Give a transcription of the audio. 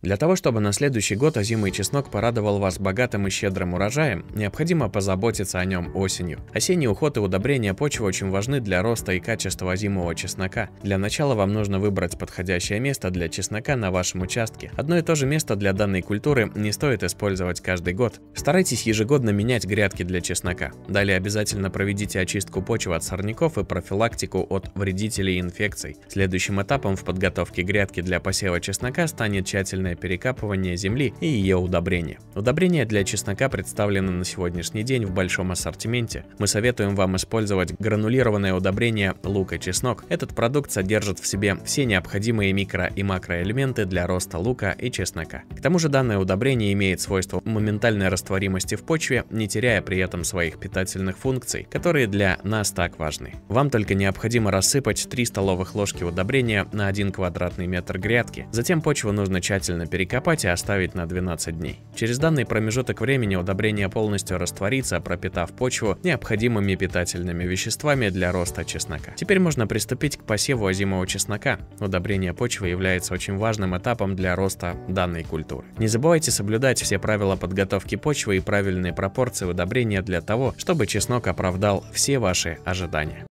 Для того, чтобы на следующий год озимый чеснок порадовал вас богатым и щедрым урожаем, необходимо позаботиться о нем осенью. Осенний уход и удобрение почвы очень важны для роста и качества озимого чеснока. Для начала вам нужно выбрать подходящее место для чеснока на вашем участке. Одно и то же место для данной культуры не стоит использовать каждый год. Старайтесь ежегодно менять грядки для чеснока. Далее обязательно проведите очистку почвы от сорняков и профилактику от вредителей и инфекций. Следующим этапом в подготовке грядки для посева чеснока станет тщательное тщательное перекапывание земли и ее удобрение. Удобрения для чеснока представлены на сегодняшний день в большом ассортименте. Мы советуем вам использовать гранулированное удобрение лук и чеснок. Этот продукт содержит в себе все необходимые микро- и макроэлементы для роста лука и чеснока. К тому же данное удобрение имеет свойство моментальной растворимости в почве, не теряя при этом своих питательных функций, которые для нас так важны. Вам только необходимо рассыпать 3 столовых ложки удобрения на 1 квадратный метр грядки. Затем почву нужно тщательно тщательно перекопать и оставить на 12 дней. Через данный промежуток времени удобрение полностью растворится, пропитав почву необходимыми питательными веществами для роста чеснока. Теперь можно приступить к посеву озимого чеснока. Удобрение почвы является очень важным этапом для роста данной культуры. Не забывайте соблюдать все правила подготовки почвы и правильные пропорции удобрения для того, чтобы чеснок оправдал все ваши ожидания.